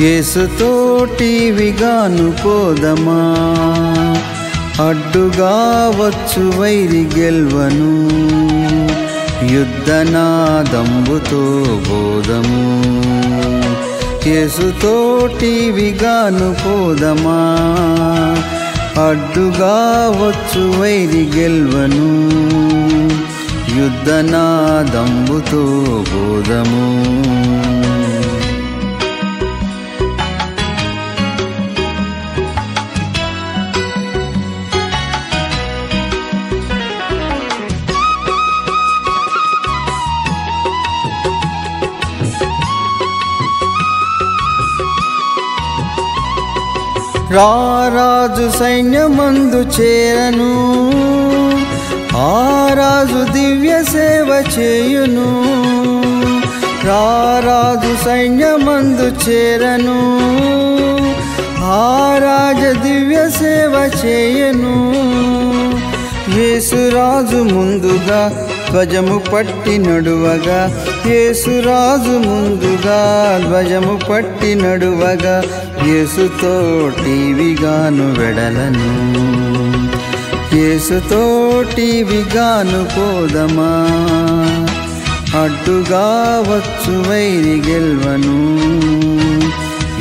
ఏసుతోటి విగాను పోదమా అడ్డుగా వచ్చు వైరి గెల్వను. యుద్ధనాదంబుతో బోధము. ఏసుతోటి విగాను పోదమా అడ్డుగా వచ్చు వైరి గెల్వను. యుద్ధనాదంబుతో బోధము. రారాజు సైన్యమందు చేరను. ఆ రాజు దివ్య సేవ చేయును. రారాజు సైన్యమందు చేరను. ఆ రాజ దివ్య సేవ చేయను. యేసురాజు ముందుగా ధ్వజము పట్టి నడువగా యేసురాజు ముందుగా ధ్వజము పట్టి నడువగా యేసుతో టీవిగాను వెడలను. యేసుతో టీవిగాను పోదమా అడ్డుగా వచ్చు వైరి గెల్వను.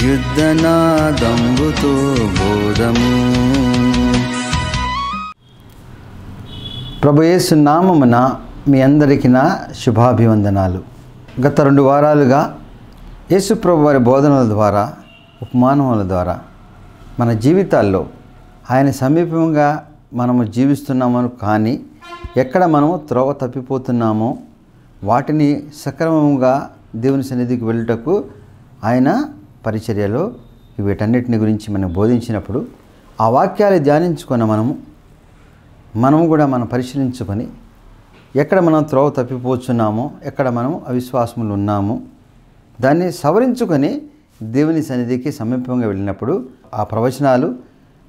యుద్ధనాదంబుతో బోధము. ప్రభు నామమున మీ అందరికీ నా శుభాభివందనాలు. గత రెండు వారాలుగా యేసుప్రభు వారి బోధనల ద్వారా ఉపమానముల ద్వారా మన జీవితాల్లో ఆయన సమీపంగా మనము జీవిస్తున్నామను కానీ ఎక్కడ మనము త్రోవ తప్పిపోతున్నామో వాటిని సక్రమంగా దేవుని సన్నిధికి వెళ్ళుటకు ఆయన పరిచర్యలో వీటన్నిటిని గురించి మనం బోధించినప్పుడు ఆ వాక్యాలు ధ్యానించుకున్న మనము మనము కూడా మనం పరిశీలించుకొని ఎక్కడ మనం త్రోవ తప్పిపోతున్నామో ఎక్కడ మనం అవిశ్వాసములు ఉన్నాము దాన్ని సవరించుకొని దేవుని సన్నిధికి సమీపంగా వెళ్ళినప్పుడు ఆ ప్రవచనాలు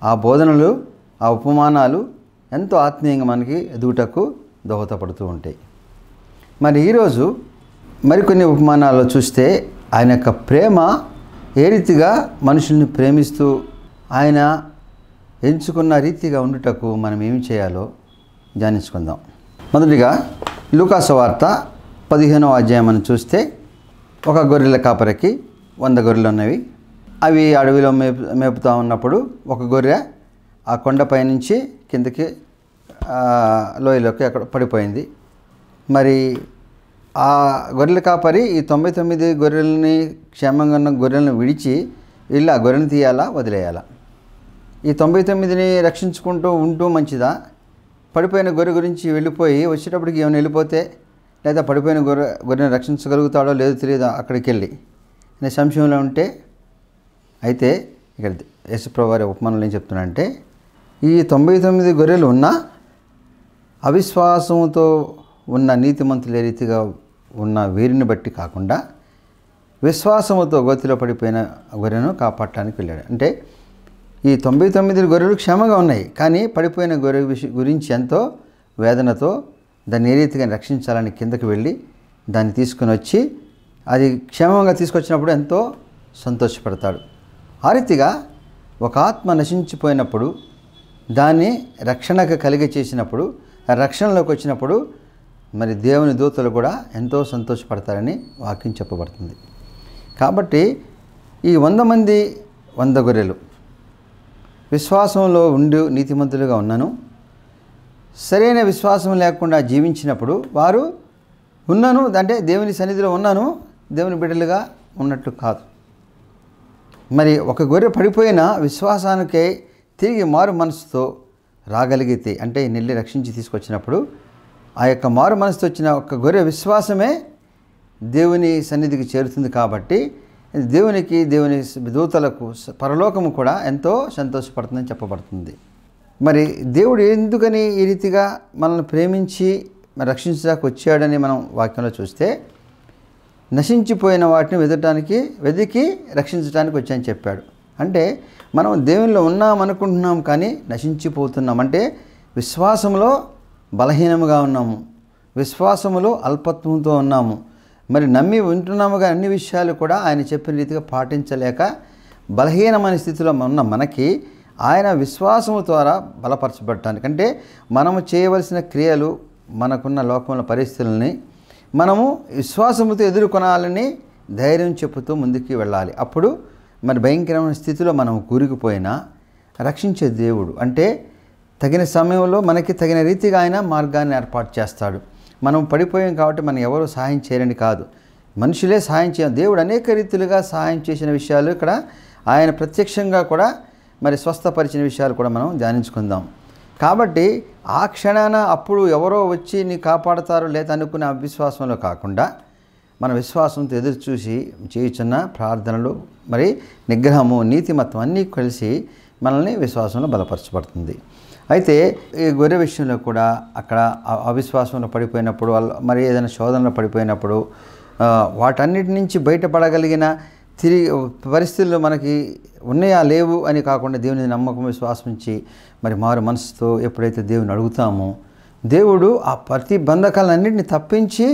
ఆ బోధనలు ఆ ఉపమానాలు ఎంతో ఆత్మీయంగా మనకి ఎదుగుటకు దోహదపడుతూ ఉంటాయి. మరి ఈరోజు మరికొన్ని ఉపమానాలు చూస్తే ఆయన యొక్క ప్రేమ ఏ రీతిగా మనుషుల్ని ప్రేమిస్తూ ఆయన ఎంచుకున్న రీతిగా ఉండుటకు మనం ఏమి చేయాలో ధ్యానించుకుందాం. మొదటిగా లూకాసు వార్త పదిహేనో అధ్యాయమని చూస్తే ఒక గొర్రెల కాపరికి వంద గొర్రెలు ఉన్నవి. అవి అడవిలో మేపు మేపుతూ ఉన్నప్పుడు ఒక గొర్రె ఆ కొండపై నుంచి కిందకి లోయలోకి అక్కడ పడిపోయింది. మరి ఆ గొర్రెల కాపరి ఈ తొంభై తొమ్మిది గొర్రెలని క్షేమంగా ఉన్న గొర్రెలను విడిచి వీళ్ళు ఆ గొర్రెను తీయాలా వదిలేయాలా? ఈ తొంభై తొమ్మిదిని రక్షించుకుంటూ ఉంటూ మంచిదా? పడిపోయిన గొర్రె గురించి వెళ్ళిపోయి వచ్చేటప్పటికి ఏమైనా వెళ్ళిపోతే లేదా పడిపోయిన గొర్రె గొర్రెని రక్షించగలుగుతాడో లేదో తెలియదు అక్కడికి వెళ్ళి అనే సంశయంలో ఉంటే అయితే ఇక్కడ యేసుప్రభు వారి ఉపమానంలో ఏం చెప్తున్నానంటే ఈ తొంభై తొమ్మిది గొర్రెలు ఉన్నా అవిశ్వాసంతో ఉన్న నీతిమంతులే రీతిగా ఉన్న వీరిని బట్టి కాకుండా విశ్వాసముతో గోతిలో పడిపోయిన గొర్రెను కాపాడటానికి వెళ్ళాడు. అంటే ఈ తొంభై తొమ్మిది గొర్రెలు క్షేమంగా ఉన్నాయి. కానీ పడిపోయిన గొర్రె గురించి ఎంతో వేదనతో దాన్ని ఏ రీతిగా రక్షించాలని కిందకి వెళ్ళి దాన్ని తీసుకుని వచ్చి అది క్షేమంగా తీసుకొచ్చినప్పుడు ఎంతో సంతోషపడతాడు. ఆ రీతిగా ఒక ఆత్మ నశించిపోయినప్పుడు దాన్ని రక్షణకు కలిగి చేసినప్పుడు రక్షణలోకి వచ్చినప్పుడు మరి దేవుని దూతలు కూడా ఎంతో సంతోషపడతారని వాక్యం చెప్పబడుతుంది. కాబట్టి ఈ వంద మంది వంద గొర్రెలు విశ్వాసంలో ఉండి నీతిమంతులుగా ఉన్నాను. సరైన విశ్వాసం లేకుండా జీవించినప్పుడు వారు ఉన్నాను అంటే దేవుని సన్నిధిలో ఉన్నాను దేవుని బిడ్డలుగా ఉన్నట్టు కాదు. మరి ఒక గొర్రె పడిపోయిన విశ్వాసానికే తిరిగి మారు మనసుతో రాగలిగితే అంటే నెల్లి రక్షించి తీసుకొచ్చినప్పుడు ఆ యొక్క మారు మనసుతో వచ్చిన ఒక గొర్రె విశ్వాసమే దేవుని సన్నిధికి చేరుతుంది కాబట్టి దేవునికి దేవుని దూతలకు పరలోకము కూడా ఎంతో సంతోషపడుతుందని చెప్పబడుతుంది. మరి దేవుడు ఎందుకని ఈ రీతిగా మనల్ని ప్రేమించి రక్షించడానికి వచ్చాడని మనం వాక్యంలో చూస్తే నశించిపోయిన వాటిని వెదటానికి వెతికి రక్షించడానికి వచ్చాయని చెప్పాడు. అంటే మనం దేవునిలో ఉన్నాం అనుకుంటున్నాం కానీ నశించిపోతున్నాం. అంటే విశ్వాసంలో బలహీనముగా ఉన్నాము. విశ్వాసములో అల్పత్వంతో ఉన్నాము. మరి నమ్మి ఉంటున్నాముగా అన్ని విషయాలు కూడా ఆయన చెప్పిన రీతిగా పాటించలేక బలహీనమైన స్థితిలో ఉన్న మనకి ఆయన విశ్వాసము ద్వారా బలపరచబడటానికి అంటే మనము చేయవలసిన క్రియలు మనకున్న లోకంలో పరిస్థితులని మనము విశ్వాసముతో ఎదుర్కొనాలని ధైర్యం చెప్పుతూ ముందుకు వెళ్ళాలి. అప్పుడు మరి భయంకరమైన స్థితిలో మనం కూరుకుపోయినా రక్షించే దేవుడు. అంటే తగిన సమయంలో మనకి తగిన రీతిగా ఆయన మార్గాన్ని ఏర్పాటు చేస్తాడు. మనం పడిపోయాం కాబట్టి మనం ఎవరు సహాయం చేయరని కాదు. మనుషులే సహాయం చేయం. దేవుడు అనేక రీతులుగా సహాయం చేసిన విషయాలు ఇక్కడ ఆయన ప్రత్యక్షంగా కూడా మరి స్వస్థపరిచిన విషయాలు కూడా మనం ధ్యానించుకుందాం. కాబట్టి ఆ క్షణాన అప్పుడు ఎవరో వచ్చి నీ కాపాడతారు లేదా అనుకునే అవిశ్వాసంలో కాకుండా మన విశ్వాసంతో ఎదురు చూసి చేయుచున్న ప్రార్థనలు మరి నిగ్రహము నీతిమత్వం అన్నీ కలిసి మనల్ని విశ్వాసంలో బలపరచబడుతుంది. అయితే ఈ గొర్రె విషయంలో కూడా అక్కడ అవిశ్వాసంలో పడిపోయినప్పుడు మరి ఏదైనా శోధనలో పడిపోయినప్పుడు వాటన్నిటి నుంచి బయటపడగలిగిన తిరిగి పరిస్థితుల్లో మనకి ఉన్నాయా లేవు అని కాకుండా దేవుని నమ్మకం విశ్వాసం ఉంచి మరి మారు మనసుతో ఎప్పుడైతే దేవుని అడుగుతామో దేవుడు ఆ ప్రతి బంధకాలన్నింటిని తప్పించి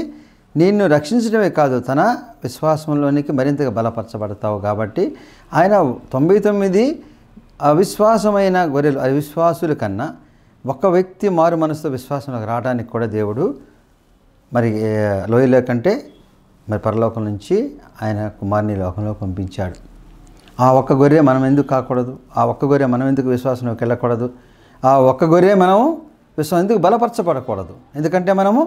నిన్ను రక్షించడమే కాదు తన విశ్వాసంలోనికి మరింతగా బలపరచబడతావు కాబట్టి ఆయన తొంభై తొమ్మిది అవిశ్వాసమైన గొర్రెలు అవిశ్వాసుల కన్నా ఒక్క వ్యక్తి మారు మనసుతో విశ్వాసంలోకి రావడానికి కూడా దేవుడు మరి లోయలో కంటే మరి పరలోకం నుంచి ఆయన కుమారుని లోకంలో పంపించాడు. ఆ ఒక్క గొర్రె మనం ఎందుకు కాకూడదు? ఆ ఒక్క గొర్రె మనం ఎందుకు విశ్వాసంలోకి వెళ్ళకూడదు? ఆ ఒక్క గొర్రె మనము విశ్వాసం ఎందుకు బలపరచబడకూడదు? ఎందుకంటే మనము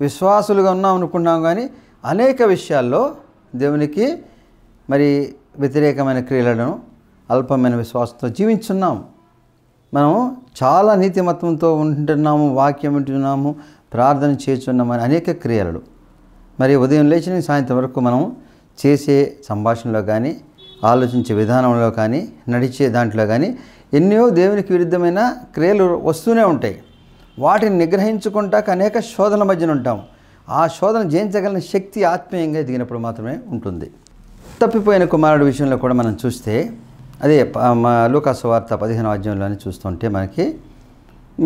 విశ్వాసులుగా ఉన్నాం అనుకున్నాం కానీ అనేక విషయాల్లో దేవునికి మరి వ్యతిరేకమైన క్రియలను అల్పమైన విశ్వాసంతో జీవించున్నాం. మనం చాలా నీతిమత్వంతో ఉంటున్నాము వాక్యం వింటున్నాము ప్రార్థన చేస్తున్నామని అనేక క్రియలు. మరి ఉదయం లేచిన సాయంత్రం వరకు మనం చేసే సంభాషణలో కానీ ఆలోచించే విధానంలో కానీ నడిచే దాంట్లో కానీ ఎన్నో దేవునికి విరుద్ధమైన క్రియలు వస్తూనే ఉంటాయి. వాటిని నిగ్రహించుకుంటాక అనేక శోధనల మధ్యన ఉంటాం. ఆ శోధన జయించగలిగిన శక్తి ఆత్మీయంగా ఎదిగినప్పుడు మాత్రమే ఉంటుంది. తప్పిపోయిన కుమారుడు విషయంలో కూడా మనం చూస్తే అదే మా లూకాసు వార్త పదిహేను అధ్యాయంలోనే చూస్తుంటే మనకి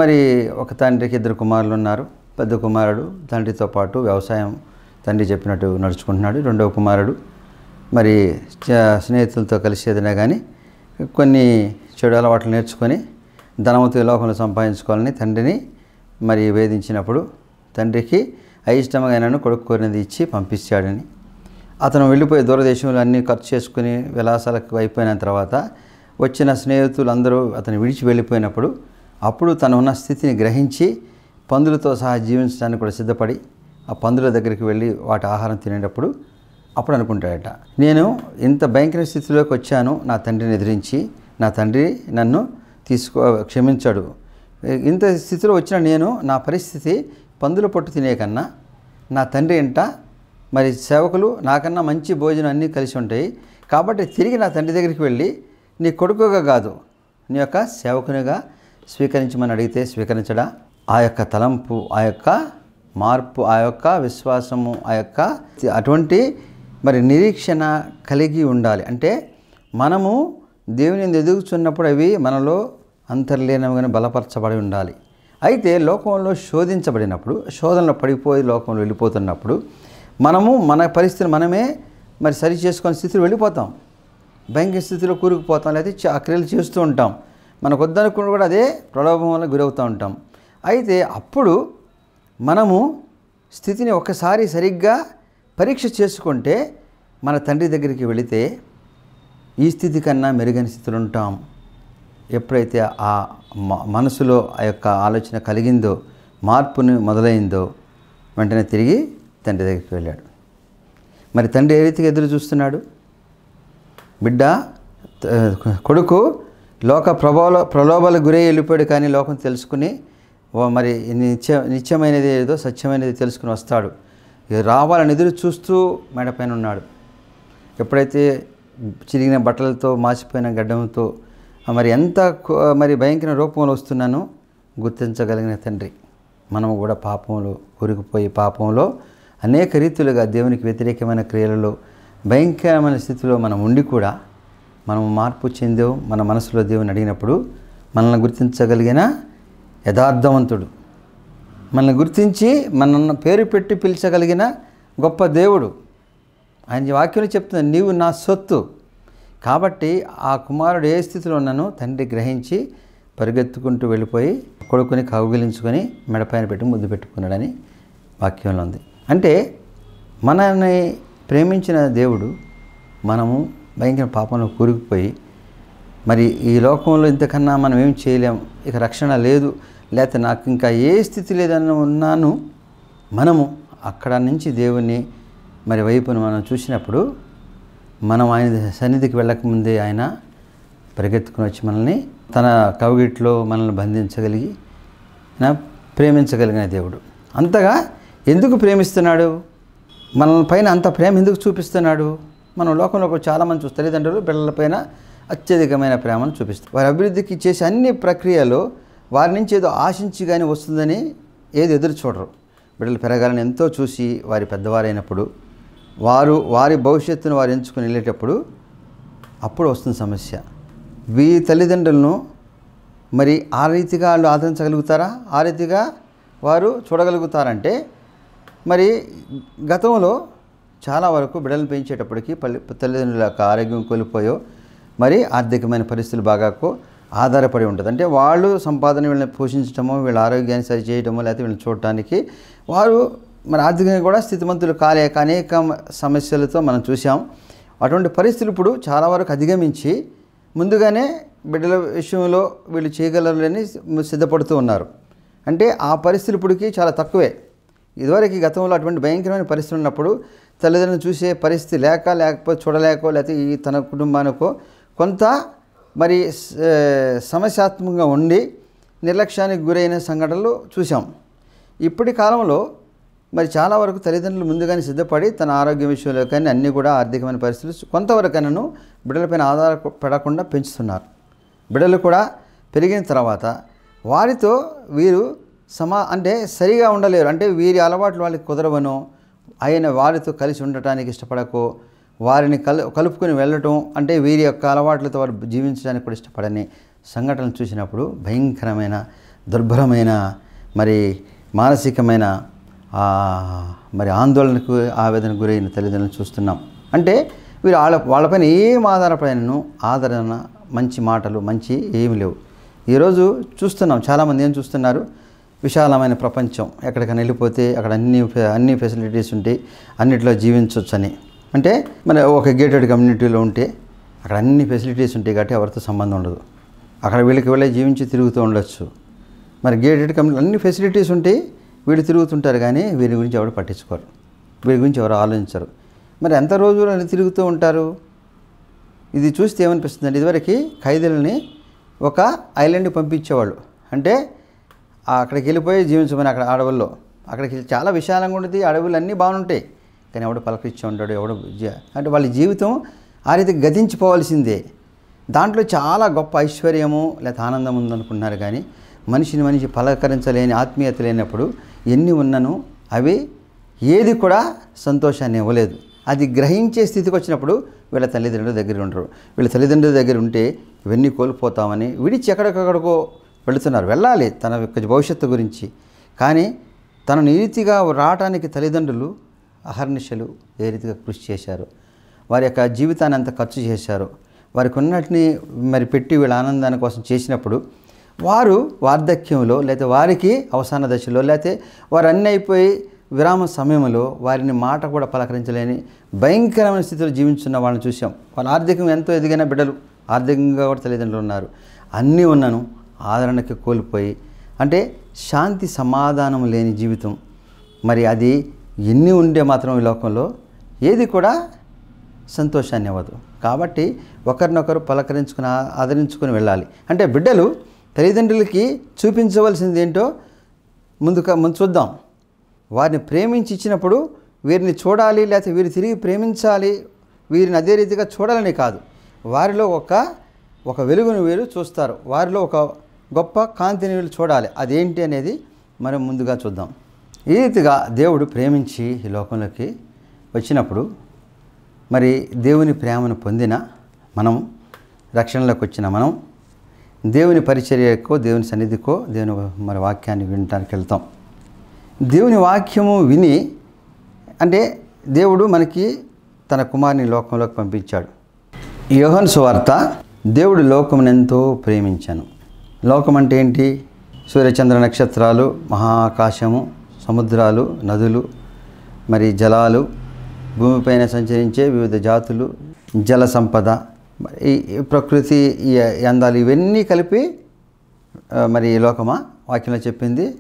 మరి ఒక తండ్రికి ఇద్దరు కుమారులు ఉన్నారు. పెద్ద కుమారుడు తండ్రితో పాటు వ్యవసాయం తండ్రి చెప్పినట్టు నడుచుకుంటున్నాడు. రెండవ కుమారుడు మరి స్నేహితులతో కలిసి ఏదైనా కానీ కొన్ని చెడు అలవాట్లు నేర్చుకొని ధనవతి ఈ లోకంలో సంపాదించుకోవాలని తండ్రిని మరి వేధించినప్పుడు తండ్రికి అయిష్టంగా నన్ను కొడుకు కోరినది ఇచ్చి పంపించాడని అతను వెళ్ళిపోయి దూరదేశంలో అన్నీ ఖర్చు చేసుకుని విలాసాలకు అయిపోయిన తర్వాత వచ్చిన స్నేహితులు అందరూ అతను విడిచి వెళ్ళిపోయినప్పుడు అప్పుడు తను ఉన్న స్థితిని గ్రహించి పందులతో సహా జీవించడానికి కూడా సిద్ధపడి ఆ పందుల దగ్గరికి వెళ్ళి వాటి ఆహారం తినేటప్పుడు అప్పుడు అనుకుంటాడట నేను ఇంత భయంకర స్థితిలోకి వచ్చాను నా తండ్రిని ఎదిరించి నా తండ్రి నన్ను తీసుకో క్షమించాడు. ఇంత స్థితిలో వచ్చిన నేను నా పరిస్థితి పందుల పొట్టు తినే కన్నా నా తండ్రి ఇంట మరి సేవకులు నాకన్నా మంచి భోజనం అన్నీ కలిసి ఉంటాయి. కాబట్టి తిరిగి నా తండ్రి దగ్గరికి వెళ్ళి నీ కొడుకుగా కాదు నీ యొక్క సేవకునిగా స్వీకరించమని అడిగితే స్వీకరించడా? ఆ యొక్క తలంపు ఆ యొక్క మార్పు ఆ యొక్క విశ్వాసము ఆ యొక్క అటువంటి మరి నిరీక్షణ కలిగి ఉండాలి. అంటే మనము దేవుని ఎదుగుచున్నప్పుడు అవి మనలో అంతర్లీనంగానే బలపరచబడి ఉండాలి. అయితే లోకంలో శోధించబడినప్పుడు శోధనలో పడిపోయి లోకంలో వెళ్ళిపోతున్నప్పుడు మనము మన పరిస్థితిని మనమే మరి సరి చేసుకునే స్థితిలో వెళ్ళిపోతాం. భయంకర స్థితిలో కూరుకుపోతాం లేకపోతే చ- ఆ క్రియలు చేస్తూ ఉంటాం. మనకు వద్దనుకుని కూడా అదే ప్రలోభం వల్ల గురవుతూ ఉంటాం. అయితే అప్పుడు మనము స్థితిని ఒకసారి సరిగ్గా పరీక్ష చేసుకుంటే మన తండ్రి దగ్గరికి వెళితే ఈ స్థితి కన్నా మెరుగైన స్థితిలో ఉంటాం. ఎప్పుడైతే ఆ మ- మనసులో ఆ యొక్క ఆలోచన కలిగిందో మార్పుని మొదలైందో వెంటనే తిరిగి తండ్రి దగ్గరికి వెళ్ళాడు. మరి తండ్రి ఏ రీతిగా ఎదురు చూస్తున్నాడు? బిడ్డ కొడుకు లోక ప్రభావ ప్రలోభాలకు గురై వెళ్ళిపోయాడు కానీ లోకం తెలుసుకుని ఓ మరి నిత్య నిత్యమైనది ఏదో సత్యమైనది తెలుసుకుని వస్తాడు. రావాలని ఎదురు చూస్తూ మెడపైన ఉన్నాడు. ఎప్పుడైతే చిరిగిన బట్టలతో మాసిపోయిన గడ్డంతో మరి ఎంత మరి భయంకర రూపంలో వస్తున్నానో గుర్తించగలిగిన తండ్రి. మనము కూడా పాపంలో కూరుకుపోయి పాపంలో అనేక రీతులుగా దేవునికి వ్యతిరేకమైన క్రియలలో భయంకరమైన స్థితిలో మనం ఉండి కూడా మనం మార్పు చెందో. మన మనసులో దేవుని అడిగినప్పుడు మనల్ని గుర్తించగలిగిన యథార్థవంతుడు. మనల్ని గుర్తించి మనల్ని పేరు పెట్టి పిలిచగలిగిన గొప్ప దేవుడు. ఆయన వాక్యం చెప్తుంది నీవు నా సొత్తు. కాబట్టి ఆ కుమారుడు ఏ స్థితిలో ఉన్నానో తండ్రి గ్రహించి పరిగెత్తుకుంటూ వెళ్ళిపోయి కొడుకుని కౌగిలించుకొని మెడపైన పెట్టి ముద్దు పెట్టుకున్నాడని వాక్యంలో ఉంది. అంటే మనల్ని ప్రేమించిన దేవుడు మనము భయంకర పాపంలో కూరుకుపోయి మరి ఈ లోకంలో ఇంతకన్నా మనం ఏం చేయలేం ఇక రక్షణ లేదు లేకపోతే నాకు ఇంకా ఏ స్థితి లేదని ఉన్నాను. మనము అక్కడ నుంచి దేవుని మరి వైపును మనం చూసినప్పుడు మనం ఆయన సన్నిధికి వెళ్ళకముందే ఆయన పరిగెత్తుకుని వచ్చి మనల్ని తన కవిగిట్లో మనల్ని బంధించగలిగి ప్రేమించగలిగిన దేవుడు. అంతగా ఎందుకు ప్రేమిస్తున్నాడు? మన పైన అంత ప్రేమ ఎందుకు చూపిస్తున్నాడు? మనం లోకంలో కూడా చాలామంది చూస్తారు. తల్లిదండ్రులు పిల్లలపైన అత్యధికమైన ప్రేమను చూపిస్తారు. వారి అభివృద్ధికి చేసే అన్ని ప్రక్రియలో వారి నుంచి ఏదో ఆశించి కానీ వస్తుందని ఏది ఎదురు చూడరు. బిడ్డలు పెరగాలని ఎంతో చూసి వారి పెద్దవారైనప్పుడు వారు వారి భవిష్యత్తును వారు ఎంచుకుని వెళ్ళేటప్పుడు అప్పుడు వస్తుంది సమస్య. వీ తల్లిదండ్రులను మరి ఆ రీతిగా వాళ్ళు ఆదరించగలుగుతారా? ఆ రీతిగా వారు చూడగలుగుతారంటే మరి గతంలో చాలా వరకు బిడ్డలను పెంచేటప్పటికి పల్లి తల్లిదండ్రుల యొక్క ఆరోగ్యం కోల్పోయో మరి ఆర్థికమైన పరిస్థితులు బాగాకో ఆధారపడి ఉంటుంది. అంటే వాళ్ళు సంపాదన వీళ్ళని పోషించడమో వీళ్ళ ఆరోగ్యాన్ని సరి చేయడమో లేకపోతే వీళ్ళని చూడటానికి వారు మరి ఆర్థికంగా కూడా స్థితిమంతులు కాలేక అనేక సమస్యలతో మనం చూసాం అటువంటి పరిస్థితులు ఇప్పుడు చాలా వరకు అధిగమించి ముందుగానే బిడ్డల విషయంలో వీళ్ళు చేయగలరని సిద్ధపడుతూ ఉన్నారు. అంటే ఆ పరిస్థితులు ఇప్పటికీ చాలా తక్కువే. ఇదివరకు గతంలో అటువంటి భయంకరమైన పరిస్థితులు ఉన్నప్పుడు తల్లిదండ్రులను చూసే పరిస్థితి లేక లేకపోతే చూడలేకో లేకపోతే ఈ తన కుటుంబానికో కొంత మరి సమస్యాత్మకంగా ఉండి నిర్లక్ష్యానికి గురైన సంఘటనలు చూసాం ఇప్పటి కాలంలో మరి చాలా వరకు తల్లిదండ్రులు ముందుగానే సిద్ధపడి తన ఆరోగ్య విషయంలో కానీ అన్నీ కూడా ఆర్థికమైన పరిస్థితులు కొంతవరకైనాను బిడ్డలపైన ఆధారపడకుండా పెంచుతున్నారు. బిడ్డలు కూడా పెరిగిన తర్వాత వారితో వీరు సమా అంటే సరిగా ఉండలేరు. అంటే వీరి అలవాట్లు వాళ్ళకి కుదరవనో. ఆయన వారితో కలిసి ఉండటానికి ఇష్టపడకో. వారిని కలు కలుపుకొని వెళ్ళటం అంటే వీరి యొక్క అలవాట్లతో వారు జీవించడానికి కూడా ఇష్టపడని సంఘటనలు చూసినప్పుడు భయంకరమైన దుర్భరమైన మరి మానసికమైన మరి ఆందోళనకు ఆవేదనకు గురైన తల్లిదండ్రులను చూస్తున్నాం. అంటే వీరు వాళ్ళ వాళ్ళపైన ఏం ఆధారపడినను ఆదరణ మంచి మాటలు మంచి ఏమి లేవు. ఈరోజు చూస్తున్నాం. చాలామంది ఏం చూస్తున్నారు? విశాలమైన ప్రపంచం. ఎక్కడికైనా వెళ్ళిపోతే అక్కడ అన్ని ఫె- అన్ని ఫెసిలిటీస్ ఉంటాయి అన్నిట్లో జీవించవచ్చని అంటే మన ఒక గేటెడ్ కమ్యూనిటీలో ఉంటే అక్కడ అన్ని ఫెసిలిటీస్ ఉంటాయి కాబట్టి ఎవరితో సంబంధం ఉండదు. అక్కడ వీళ్ళకి వెళ్ళే జీవించి తిరుగుతూ ఉండొచ్చు. మరి గేటెడ్ కమ్యూనిటీ అన్ని ఫెసిలిటీస్ ఉంటాయి వీళ్ళు తిరుగుతుంటారు కానీ వీరి గురించి ఎవరు పట్టించుకోరు. వీరి గురించి ఎవరు ఆలోచించరు. మరి ఎంత రోజులు అని తిరుగుతూ ఉంటారు? ఇది చూస్తే ఏమనిపిస్తుంది అంటే ఇదివరకు ఖైదీలని ఒక ఐలాండ్కి పంపించేవాళ్ళు. అంటే అక్కడికి వెళ్ళిపోయి జీవించమని అక్కడ అడవుల్లో. అక్కడికి చాలా విశాలంగా ఉంటుంది అడవులు అన్నీ బాగుంటాయి. కానీ ఎవడు పలకరించి ఉంటాడు ఎవడు అంటే వాళ్ళ జీవితం ఆ రీతి గతించిపోవాల్సిందే. దాంట్లో చాలా గొప్ప ఐశ్వర్యము లేదా ఆనందం ఉందనుకుంటున్నారు కానీ మనిషిని మనిషి పలకరించలేని ఆత్మీయత లేనప్పుడు ఎన్ని ఉన్నను అవి ఏది కూడా సంతోషాన్ని ఇవ్వలేదు. అది గ్రహించే స్థితికి వచ్చినప్పుడు వీళ్ళ తల్లిదండ్రుల దగ్గర ఉండరు. వీళ్ళ తల్లిదండ్రుల దగ్గర ఉంటే ఇవన్నీ కోల్పోతామని విడిచి ఎక్కడికక్కడికో వెళుతున్నారు. వెళ్ళాలి తన యొక్క భవిష్యత్తు గురించి. కానీ తన నీతిగా రావటానికి తల్లిదండ్రులు అహర్నిశలు ఏ రీతిగా కృషి చేశారు? వారి యొక్క జీవితాన్ని అంత ఖర్చు చేశారు? వారికి ఉన్నటిని మరి పెట్టి వీళ్ళ ఆనందాన్ని కోసం చేసినప్పుడు వారు వార్ధక్యంలో లేకపోతే వారికి అవసాన దశలో లేకపోతే వారు అన్నీ అయిపోయి విరామ సమయంలో వారిని మాట కూడా పలకరించలేని భయంకరమైన స్థితిలో జీవించున్న వాళ్ళని చూసాం వాళ్ళ ఆర్థికంగా ఎంతో ఎదిగిన బిడ్డలు. ఆర్థికంగా కూడా తల్లిదండ్రులు ఉన్నారు. అన్నీ ఉన్నాను. ఆదరణకి కోల్పోయి అంటే శాంతి సమాధానం లేని జీవితం. మరి అది ఎన్ని ఉండే మాత్రం ఈ లోకంలో ఏది కూడా సంతోషాన్ని ఇవ్వదు కాబట్టి ఒకరినొకరు పలకరించుకుని ఆదరించుకుని వెళ్ళాలి. అంటే బిడ్డలు తల్లిదండ్రులకి చూపించవలసింది ఏంటో ముందుగా ముందు చూద్దాం. వారిని ప్రేమించి ఇచ్చినప్పుడు వీరిని చూడాలి లేకపోతే వీరు తిరిగి ప్రేమించాలి వీరిని అదే రీతిగా చూడాలని కాదు. వారిలో ఒక ఒక వెలుగును వీరు చూస్తారు. వారిలో ఒక గొప్ప కాంతిని వీళ్ళు చూడాలి. అదేంటి అనేది మనం ముందుగా చూద్దాం. ఈ రీతిగా దేవుడు ప్రేమించి ఈ లోకంలోకి వచ్చినప్పుడు మరి దేవుని ప్రేమను పొందిన మనం రక్షణలోకి వచ్చిన మనం దేవుని పరిచర్యకో దేవుని సన్నిధికో దేవుని మరి వాక్యాన్ని వినటానికి వెళ్తాం. దేవుని వాక్యము విని అంటే దేవుడు మనకి తన కుమారుని లోకంలోకి పంపించాడు. యోహన్ సువార్త దేవుడు లోకమునెంతో ప్రేమించాను. లోకం అంటే ఏంటి? సూర్యచంద్ర నక్షత్రాలు మహాకాశము సముద్రాలు నదులు మరి జలాలు భూమిపైన సంచరించే వివిధ జాతులు జల సంపద ఈ ప్రకృతి ఈ అందాలు ఇవన్నీ కలిపి మరి ఈ లోకమా? వాక్యంలో చెప్పింది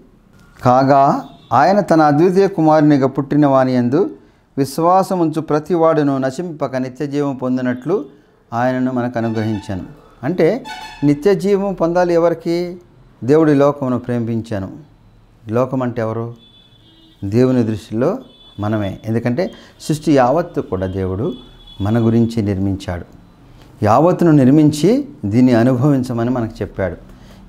కాగా ఆయన తన అద్వితీయ కుమారునిగా పుట్టిన వాని యందు విశ్వాసముంచు ప్రతివాడును నశింపక నిత్యజీవం పొందినట్లు ఆయనను మనకు అనుగ్రహించాను. అంటే నిత్య జీవం పొందాలి ఎవరికి? దేవుడి లోకమును ప్రేమించాను. లోకం అంటే ఎవరు? దేవుని దృష్టిలో మనమే. ఎందుకంటే సృష్టి యావత్తు కూడా దేవుడు మన గురించి నిర్మించాడు. యావత్తును నిర్మించి దీన్ని అనుభవించమని మనకు చెప్పాడు.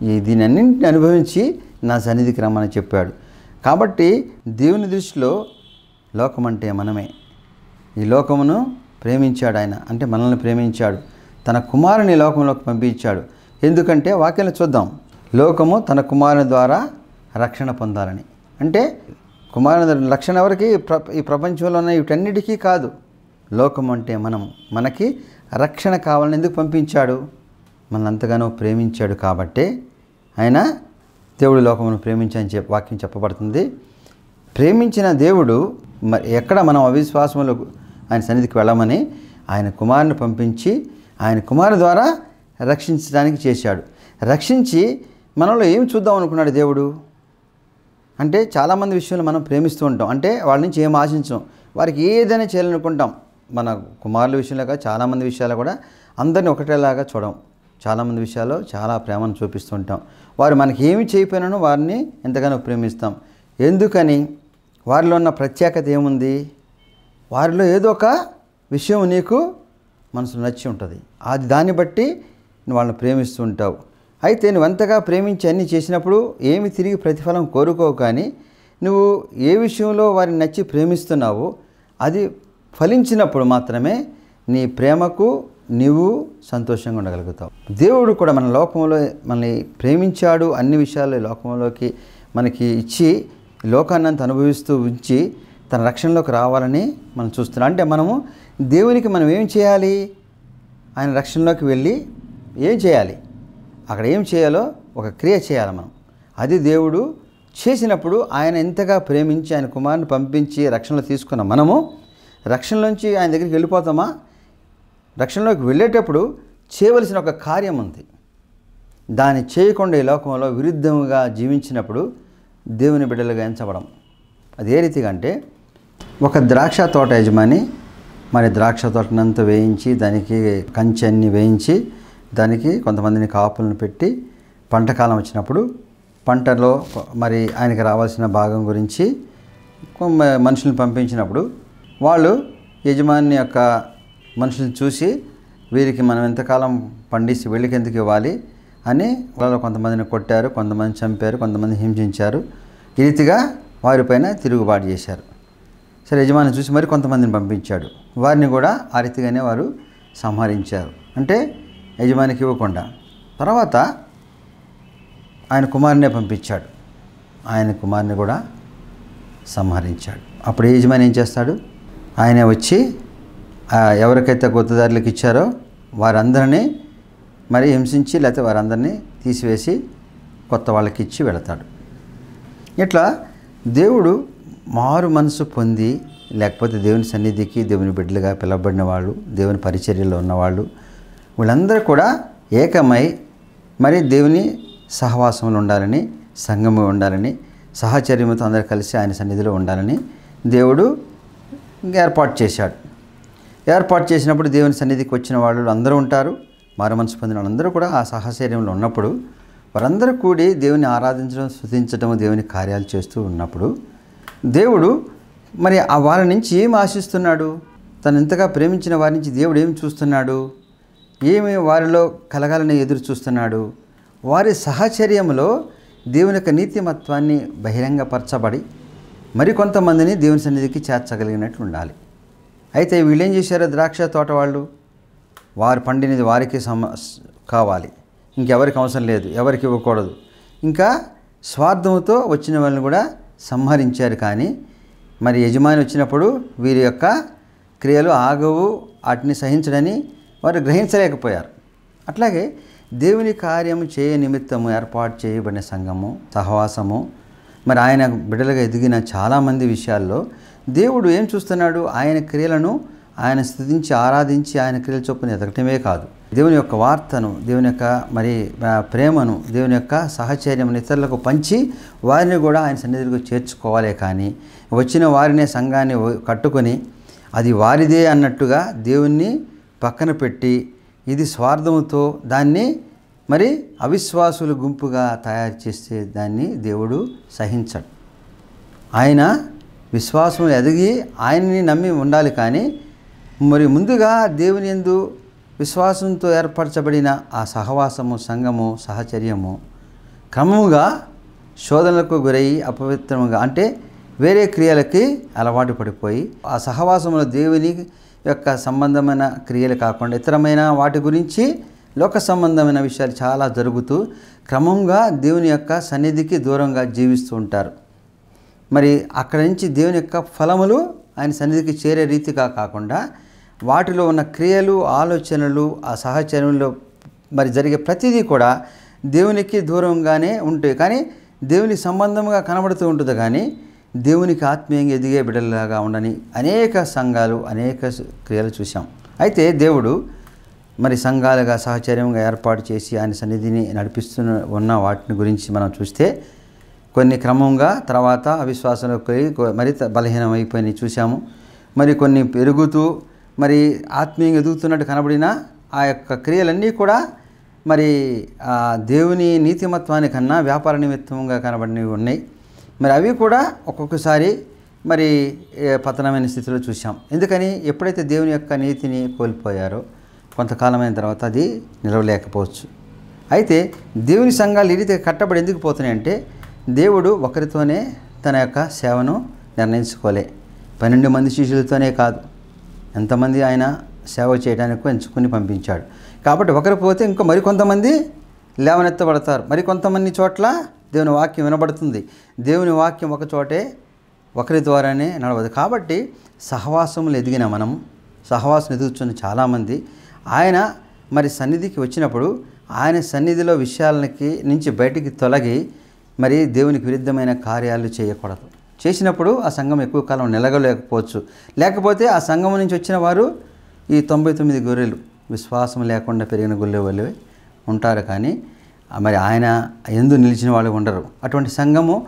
ఈ దీని అన్నింటిని అనుభవించి నా సన్నిధికి రమ్మని చెప్పాడు. కాబట్టి దేవుని దృష్టిలో లోకం అంటే మనమే. ఈ లోకమును ప్రేమించాడు ఆయన. అంటే మనల్ని ప్రేమించాడు. తన కుమారుని లోకంలోకి పంపించాడు. ఎందుకంటే వాక్యాలు చూద్దాం. లోకము తన కుమారుని ద్వారా రక్షణ పొందాలని. అంటే కుమారుని రక్షణ ఎవరికి? ప్ర ఈ ప్రపంచంలో ఉన్న వీటన్నిటికీ కాదు. లోకం అంటే మనం మనకి రక్షణ కావాలని ఎందుకు పంపించాడు? మనల్ని అంతగానో ప్రేమించాడు కాబట్టే ఆయన దేవుడు లోకమును ప్రేమించని చెప్ వాక్యం చెప్పబడుతుంది. ప్రేమించిన దేవుడు మరి ఎక్కడ మనం అవిశ్వాసంలో ఆయన సన్నిధికి వెళ్ళమని ఆయన కుమారుని పంపించి ఆయన కుమారు ద్వారా రక్షించడానికి చేశాడు. రక్షించి మనలో ఏం చూద్దాం అనుకున్నాడు దేవుడు? అంటే చాలామంది విషయంలో మనం ప్రేమిస్తూ ఉంటాం. అంటే వాళ్ళ నుంచి ఏం ఆశించం? వారికి ఏదైనా చేయాలనుకుంటాం. మన కుమారుల విషయంలో కాదు చాలామంది విషయాలు కూడా అందరిని ఒకటేలాగా చూడం. చాలామంది విషయాల్లో చాలా ప్రేమను చూపిస్తుంటాం వారు మనకి ఏమి చేయకపోయినానో వారిని ఎంతగానో ప్రేమిస్తాం. ఎందుకని? వారిలో ఉన్న ప్రత్యేకత ఏముంది? వారిలో ఏదో ఒక విషయం నీకు మనసు నచ్చి ఉంటుంది. అది దాన్ని బట్టి నువ్వు వాళ్ళని ప్రేమిస్తూ ఉంటావు. అయితే నువ్వు ఎంతగా ప్రేమించి అన్నీ చేసినప్పుడు ఏమి తిరిగి ప్రతిఫలం కోరుకోవు కానీ నువ్వు ఏ విషయంలో వారిని నచ్చి ప్రేమిస్తున్నావో అది ఫలించినప్పుడు మాత్రమే నీ ప్రేమకు నీవు సంతోషంగా ఉండగలుగుతావు. దేవుడు కూడా మన లోకంలో మనల్ని ప్రేమించాడు అన్ని విషయాలు లోకంలోకి మనకి ఇచ్చి లోకాన్నంత లోకాన్ని అనుభవిస్తూ ఉంచి తన రక్షణలోకి రావాలని మనం చూస్తున్నాం. అంటే మనము దేవునికి మనం ఏం చేయాలి? ఆయన రక్షణలోకి వెళ్ళి ఏం చేయాలి? అక్కడ ఏం చేయాలో ఒక క్రియ చేయాలి మనం. అది దేవుడు చేసినప్పుడు ఆయన ఎంతగా ప్రేమించి ఆయన కుమారుని పంపించి రక్షణలో తీసుకున్న మనము రక్షణలోంచి ఆయన దగ్గరికి వెళ్ళిపోతామా? రక్షణలోకి వెళ్ళేటప్పుడు చేయవలసిన ఒక కార్యం ఉంది. దాన్ని చేయకుండా ఈ లోకంలో విరుద్ధంగా జీవించినప్పుడు దేవుని బిడ్డలుగా ఎంచబడం. అది ఏ రీతిగా అంటే ఒక ద్రాక్ష తోట యజమాని మరి ద్రాక్ష తోటనంతా వేయించి దానికి కంచె అన్ని వేయించి దానికి కొంతమందిని కాపులను పెట్టి పంటకాలం వచ్చినప్పుడు పంటలో మరి ఆయనకి రావాల్సిన భాగం గురించి మనుషులను పంపించినప్పుడు వాళ్ళు యజమాని యొక్క మనుషులను చూసి వీరికి మనం ఎంతకాలం పండిస్తే వీళ్ళకి ఎందుకు ఇవ్వాలి అని వాళ్ళు కొంతమందిని కొట్టారు కొంతమంది చంపారు కొంతమంది హింసించారు. ఈ రీతిగా వారిపైన తిరుగుబాటు చేశారు. సరే యజమాని చూసి మరి కొంతమందిని పంపించాడు. వారిని కూడా ఆ రీతిగానే వారు సంహరించారు. అంటే యజమానికి ఇవ్వకుండా. తర్వాత ఆయన కుమారునే పంపించాడు. ఆయన కుమారుని కూడా సంహరించాడు. అప్పుడు యజమాని ఏం చేస్తాడు? ఆయన వచ్చి ఎవరికైతే గుత్తదారులకు ఇచ్చారో వారందరినీ మరి హింసించి లేకపోతే వారందరినీ తీసివేసి కొత్త వాళ్ళకి ఇచ్చి వెళతాడు. ఇట్లా దేవుడు మారు మనసు పొంది లేకపోతే దేవుని సన్నిధికి దేవుని బిడ్డలుగా పిలవబడిన వాళ్ళు దేవుని పరిచర్యలో ఉన్నవాళ్ళు వీళ్ళందరూ కూడా ఏకమై మరి దేవుని సహవాసంలో ఉండాలని సంఘము ఉండాలని సహచర్యముతో అందరూ కలిసి ఆయన సన్నిధిలో ఉండాలని దేవుడు ఏర్పాటు చేశాడు. ఏర్పాటు చేసినప్పుడు దేవుని సన్నిధికి వచ్చిన వాళ్ళు అందరూ ఉంటారు. మారు మనసు పొందిన వాళ్ళందరూ కూడా ఆ సహచర్యంలో ఉన్నప్పుడు వారందరూ కూడి దేవుని ఆరాధించడం స్థుతించడం దేవుని కార్యాలు చేస్తూ ఉన్నప్పుడు దేవుడు మరి ఆ వారి నుంచి ఏం ఆశిస్తున్నాడు? తను ఎంతగా ప్రేమించిన వారి నుంచి దేవుడు ఏం చూస్తున్నాడు? ఏమి వారిలో కలగాలని ఎదురు చూస్తున్నాడు? వారి సహచర్యంలో దేవుని యొక్క నీతిమత్వాన్ని బహిరంగపరచబడి మరికొంతమందిని దేవుని సన్నిధికి చేర్చగలిగినట్లు ఉండాలి. అయితే వీళ్ళేం చేశారు చేశారో? ద్రాక్ష తోట వాళ్ళు? వారు పండినది వారికి సమ కావాలి. ఇంకెవరికి అవసరం లేదు. ఎవరికి ఇవ్వకూడదు. ఇంకా స్వార్థంతో వచ్చిన వాళ్ళని కూడా సంహరించారు కానీ మరి యజమాని వచ్చినప్పుడు వీరి యొక్క క్రియలు ఆగవు వాటిని సహించడని వారు గ్రహించలేకపోయారు. అట్లాగే దేవుని కార్యము చేయ నిమిత్తము ఏర్పాటు చేయబడిన సంఘము సహవాసము మరి ఆయన బిడ్డలుగా ఎదిగిన చాలామంది విషయాల్లో దేవుడు ఏం చూస్తున్నాడు? ఆయన క్రియలను ఆయన స్థుతించి ఆరాధించి ఆయన క్రియల చొప్పున ఎదగటమే కాదు. దేవుని యొక్క వార్తను దేవుని యొక్క మరి ప్రేమను దేవుని యొక్క సహచర్యం ఇతరులకు పంచి వారిని కూడా ఆయన సన్నిధికి చేర్చుకోవాలే కానీ వచ్చిన వారినే సంఘాన్ని కట్టుకొని అది వారిదే అన్నట్టుగా దేవుణ్ణి పక్కన పెట్టి ఇది స్వార్థముతో దాన్ని మరి అవిశ్వాసుల గుంపుగా తయారు చేస్తే దాన్ని దేవుడు సహించడు. ఆయన విశ్వాసం ఎదిగి ఆయన్ని నమ్మి ఉండాలి కానీ మరి ముందుగా దేవుని యందు విశ్వాసంతో ఏర్పరచబడిన ఆ సహవాసము సంఘము సహచర్యము క్రమముగా శోధనలకు గురయ్యి అపవిత్రముగా అంటే వేరే క్రియలకి అలవాటు పడిపోయి ఆ సహవాసంలో దేవుని యొక్క సంబంధమైన క్రియలు కాకుండా ఇతరమైన వాటి గురించి లోక సంబంధమైన విషయాలు చాలా జరుగుతూ క్రమంగా దేవుని యొక్క సన్నిధికి దూరంగా జీవిస్తూ ఉంటారు. మరి అక్కడి నుంచి దేవుని యొక్క ఫలములు ఆయన సన్నిధికి చేరే రీతిగా కాకుండా వాటిలో ఉన్న క్రియలు ఆలోచనలు ఆ సహచరంలో మరి జరిగే ప్రతిదీ కూడా దేవునికి దూరంగానే ఉంటాయి కానీ దేవుని సంబంధంగా కనబడుతూ ఉంటుంది కానీ దేవునికి ఆత్మీయంగా ఎదిగే బిడ్డలాగా ఉండని అనేక సంఘాలు అనేక క్రియలు చూసాం అయితే దేవుడు మరి సంఘాలుగా సహచర్యంగా ఏర్పాటు చేసి ఆయన సన్నిధిని నడిపిస్తున్న ఉన్న వాటిని గురించి మనం చూస్తే కొన్ని క్రమంగా తర్వాత అవిశ్వాసంలో మరి కొ- బలహీనమైపోయి చూసాము మరి కొన్ని పెరుగుతూ మరి ఆత్మీయంగా ఎదుగుతున్నట్టు కనబడిన ఆ యొక్క క్రియలన్నీ కూడా మరి ఆ దేవుని నీతిమత్వాని కన్నా వ్యాపార నిమిత్తంగా కనబడినవి ఉన్నాయి. మరి అవి కూడా ఒక్కొక్కసారి మరి పతనమైన స్థితిలో చూసాం ఎందుకని? ఎప్పుడైతే దేవుని యొక్క నీతిని కోల్పోయారో కొంతకాలమైన తర్వాత అది నిలవలేకపోవచ్చు. అయితే దేవుని సంఘాలు ఈ రీతిగా కట్టబడి ఎందుకు పోతున్నాయంటే దేవుడు ఒకరితోనే తన యొక్క సేవను నిర్ణయించుకోలే. పన్నెండు మంది శిష్యులతోనే కాదు. ఎంతమంది ఆయన సేవ చేయడానికి ఎంచుకుని పంపించాడు. కాబట్టి ఒకరు పోతే ఇంకా మరికొంతమంది లేవనెత్తబడతారు. మరికొంతమంది చోట్ల దేవుని వాక్యం వినబడుతుంది. దేవుని వాక్యం ఒక చోటే ఒకరి ద్వారానే నడవదు. కాబట్టి సహవాసములు ఎదిగిన మనం సహవాసం ఎదుగుతున్న చాలామంది ఆయన మరి సన్నిధికి వచ్చినప్పుడు ఆయన సన్నిధిలో విషయాలకి నుంచి బయటికి తొలగి మరి దేవునికి విరుద్ధమైన కార్యాలు చేయకూడదు. చేసినప్పుడు ఆ సంఘం ఎక్కువ కాలం నిలగలేకపోవచ్చు. లేకపోతే ఆ సంఘం నుంచి వచ్చిన వారు ఈ తొంభై తొమ్మిది గొర్రెలు విశ్వాసం లేకుండా పెరిగిన గొర్రె వాళ్ళే ఉంటారు కానీ మరి ఆయన ఎందు నిలిచిన వాళ్ళు ఉండరు. అటువంటి సంఘము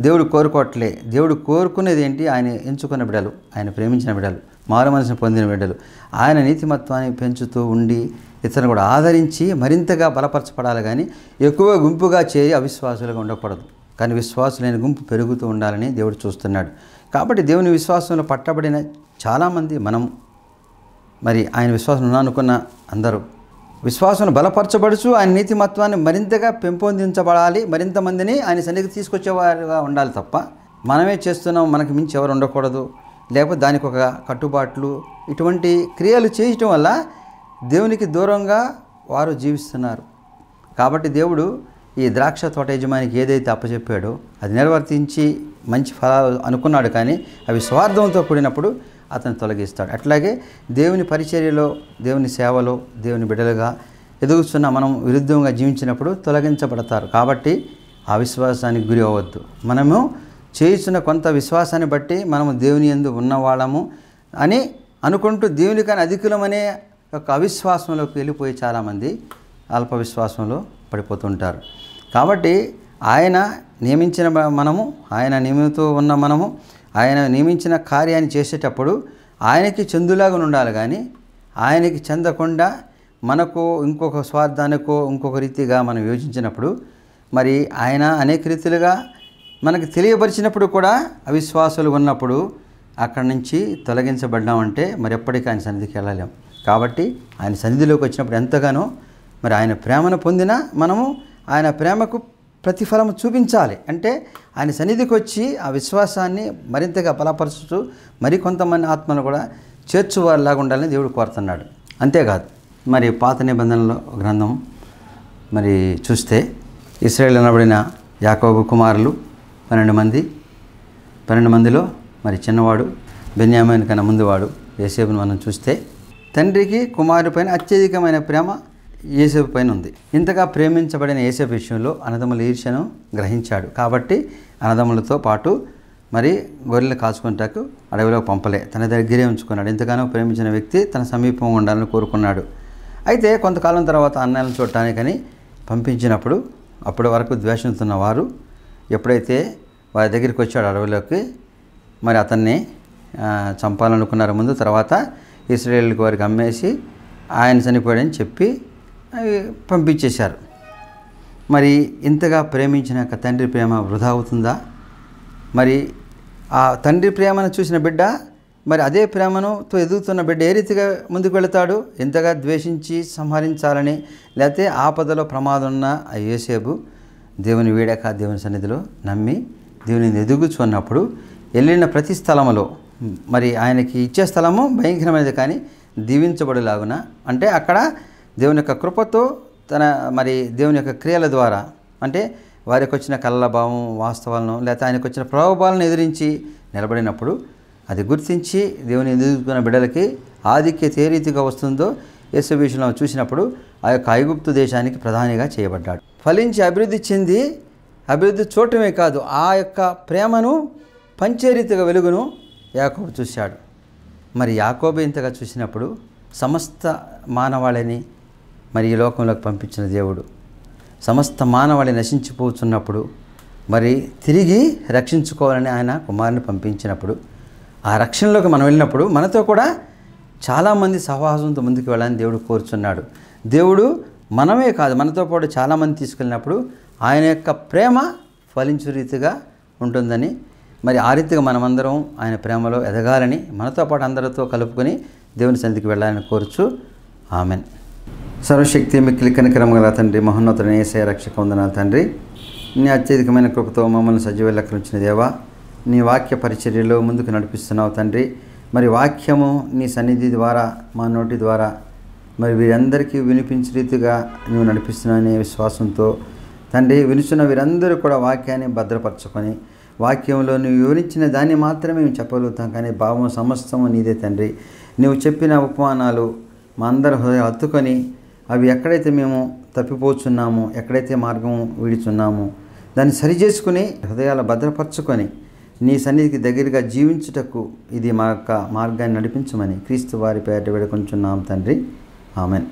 దేవుడు కోరుకోవట్లే. దేవుడు కోరుకునేది ఏంటి? ఆయన ఎంచుకున్న బిడలు ఆయన ప్రేమించిన బిడలు మారు మనసును పొందిన బిడ్డలు. ఆయన నీతిమత్వాన్ని పెంచుతూ ఉండి ఇతరులను కూడా ఆదరించి మరింతగా బలపరచబడాలి కానీ ఎక్కువ గుంపుగా చేరి అవిశ్వాసులుగా ఉండకూడదు. కానీ విశ్వాసులైన గుంపు పెరుగుతూ ఉండాలని దేవుడు చూస్తున్నాడు. కాబట్టి దేవుని విశ్వాసంలో పట్టబడిన చాలామంది మనం మరి ఆయన విశ్వాసం ఉన్నానుకున్న అందరూ విశ్వాసం బలపరచబడుచు ఆయన నీతిమత్వాన్ని మరింతగా పెంపొందించబడాలి మరింత మందిని ఆయన సన్నిధికి తీసుకొచ్చేవారుగా ఉండాలి తప్ప మనమే చేస్తున్నాం మనకి మించి ఎవరు ఉండకూడదు. లేకపోతే దానికి ఒక కట్టుబాట్లు ఇటువంటి క్రియలు చేయటం వల్ల దేవునికి దూరంగా వారు జీవిస్తున్నారు. కాబట్టి దేవుడు ఈ ద్రాక్ష తోట యజమానికి ఏదైతే అప్పచెప్పాడో అది నిర్వర్తించి మంచి ఫలాలు అనుకున్నాడు కానీ అవి స్వార్థంతో కూడినప్పుడు అతను తొలగిస్తాడు. అట్లాగే దేవుని పరిచర్యలో దేవుని సేవలో దేవుని బిడ్డలుగా ఎదుగుతున్న మనం విరుద్ధంగా జీవించినప్పుడు తొలగించబడతారు. కాబట్టి ఆ విశ్వాసానికి గురి అవ్వద్దు మనము చేయిస్తున్న కొంత విశ్వాసాన్ని బట్టి మనము దేవుని ఎందు ఉన్నవాళ్ళము అని అనుకుంటూ దేవుని కానీ అధికులమనే ఒక అవిశ్వాసంలోకి వెళ్ళిపోయి చాలామంది అల్ప విశ్వాసంలో పడిపోతుంటారు. కాబట్టి ఆయన నియమించిన మనము ఆయన నియమితూ ఉన్న మనము ఆయన నియమించిన కార్యాన్ని చేసేటప్పుడు ఆయనకి చెందులాగా ఉండాలి కానీ ఆయనకి చెందకుండా మనకు ఇంకొక స్వార్థానికో ఇంకొక రీతిగా మనం యోచించినప్పుడు మరి ఆయన అనేక రీతిలుగా మనకు తెలియపరిచినప్పుడు కూడా అవిశ్వాసాలు ఉన్నప్పుడు అక్కడి నుంచి తొలగించబడ్డామంటే మరి ఎప్పటికీ ఆయన సన్నిధికి వెళ్ళలేం. కాబట్టి ఆయన సన్నిధిలోకి వచ్చినప్పుడు ఎంతగానో మరి ఆయన ప్రేమను పొందిన మనము ఆయన ప్రేమకు ప్రతిఫలం చూపించాలి. అంటే ఆయన సన్నిధికి వచ్చి ఆ విశ్వాసాన్ని మరింతగా బలపరుచుతూ మరికొంతమంది ఆత్మలు కూడా చేర్చువారిలాగా ఉండాలని దేవుడు కోరుతున్నాడు. అంతేకాదు మరి పాత నిబంధనలో గ్రంథం మరి చూస్తే ఇస్రాయేల్ అనబడిన యాకోబు కుమారులు పన్నెండు మంది పన్నెండు మందిలో మరి చిన్నవాడు బెన్యామైన కన్నా ముందువాడు ఏసేపుని మనం చూస్తే తండ్రికి కుమారు పైన అత్యధికమైన ప్రేమ ఏసేపు పైన ఉంది. ఇంతగా ప్రేమించబడిన ఏసేపు విషయంలో అన్నదమ్ముల ఈర్ష్యను గ్రహించాడు. కాబట్టి అన్నదమ్ములతో పాటు మరి గొర్రెలు కాచుకుంటాకు అడవిలో పంపలే. తన దగ్గరే ఉంచుకున్నాడు. ఎంతగానో ప్రేమించిన వ్యక్తి తన సమీపం ఉండాలని కోరుకున్నాడు. అయితే కొంతకాలం తర్వాత అన్నయ్యలను చూడటానికని పంపించినప్పుడు అప్పటి వరకు ద్వేషిస్తున్న వారు ఎప్పుడైతే వారి దగ్గరికి వచ్చాడు అడవిలోకి మరి అతన్ని చంపాలనుకున్నారు ముందు తర్వాత ఇస్రాయేల్కి వారికి అమ్మేసి ఆయన చనిపోయాడని చెప్పి పంపించేశారు. మరి ఇంతగా ప్రేమించిన తండ్రి ప్రేమ వృధా అవుతుందా? మరి ఆ తండ్రి ప్రేమను చూసిన బిడ్డ మరి అదే ప్రేమను తో ఎదుగుతున్న బిడ్డ ఏ రీతిగా ముందుకు వెళతాడు? ఎంతగా ద్వేషించి సంహరించాలని లేకపోతే ఆపదలో ప్రమాదం ఉన్న ఆ యేసేపు దేవుని వీడాక దేవుని సన్నిధిలో నమ్మి దేవుని ఎదుగుచున్నప్పుడు వెళ్ళిన ప్రతి స్థలములో మరి ఆయనకి ఇచ్చే స్థలము భయంకరమైనది కానీ దీవించబడేలాగున అంటే అక్కడ దేవుని యొక్క కృపతో తన మరి దేవుని యొక్క క్రియల ద్వారా అంటే వారికి వచ్చిన కళ్ళభావం వాస్తవాలను లేకపోతే ఆయనకు వచ్చిన ప్రభావాలను ఎదిరించి నిలబడినప్పుడు అది గుర్తించి దేవుని ఎదుర్కొన్న బిడ్డలకి ఆధిక్యత ఏ రీతిగా వస్తుందో యేసు విషయంలో చూసినప్పుడు ఆ యొక్క ఐగుప్తు దేశానికి ప్రధానిగా చేయబడ్డాడు. ఫలించి అభివృద్ధి చెంది అభివృద్ధి చూడటమే కాదు ఆ యొక్క ప్రేమను పంచే రీతిగా వెలుగును యాకోబు చూశాడు. మరి యాకోబు ఇంతగా చూసినప్పుడు సమస్త మానవాళిని మరి ఈ లోకంలోకి పంపించిన దేవుడు. సమస్త మానవాళి నశించిపోతున్నప్పుడు మరి తిరిగి రక్షించుకోవాలని ఆయన కుమారుని పంపించినప్పుడు ఆ రక్షణలోకి మనం వెళ్ళినప్పుడు మనతో కూడా చాలామంది సహవాసంతో ముందుకు వెళ్ళాలని దేవుడు కోరుచున్నాడు. దేవుడు మనమే కాదు మనతో పాటు చాలామంది తీసుకెళ్ళినప్పుడు ఆయన యొక్క ప్రేమ ఫలించు రీతిగా ఉంటుందని మరి ఆ రీతిగా మనమందరం ఆయన ప్రేమలో ఎదగాలని మనతో పాటు అందరితో కలుపుకొని దేవుని సన్నిధికి వెళ్ళాలని కోరుచు ఆమెన్. సర్వశక్తి మిక్కిలి కనికరం గల తండ్రి మహోన్నతుని ఏసయ రక్షక వందనాలు తండ్రి. నీ అత్యధికమైన కృపతో మమ్మల్ని సజీవ లెక్కలుంచిన దేవా నీ వాక్య పరిచర్యలో ముందుకు నడిపిస్తున్నావు తండ్రి. మరి వాక్యము నీ సన్నిధి ద్వారా మా నోటి ద్వారా మరి వీరందరికీ వినిపించే రీతిగా నువ్వు నడిపిస్తున్నావనే విశ్వాసంతో తండ్రి వినుచున్న వీరందరూ కూడా వాక్యాన్ని భద్రపరచుకొని వాక్యంలో నువ్వు వివరించిన దాన్ని మాత్రమే మేము చెప్పగలుగుతాం కానీ భావం సమస్తము నీదే తండ్రి. నువ్వు చెప్పిన ఉపమానాలు మా అందరి హృదయం హత్తుకొని అవి ఎక్కడైతే మేము తప్పిపోచున్నామో ఎక్కడైతే మార్గం వీడుచున్నామో దాన్ని సరిచేసుకుని హృదయాల భద్రపరచుకొని నీ సన్నిధికి దగ్గరగా జీవించుటకు ఇది మా యొక్క మార్గాన్ని నడిపించమని క్రీస్తు వారి పేట వేడుకొంచున్నాం తండ్రి. ఆమెన్.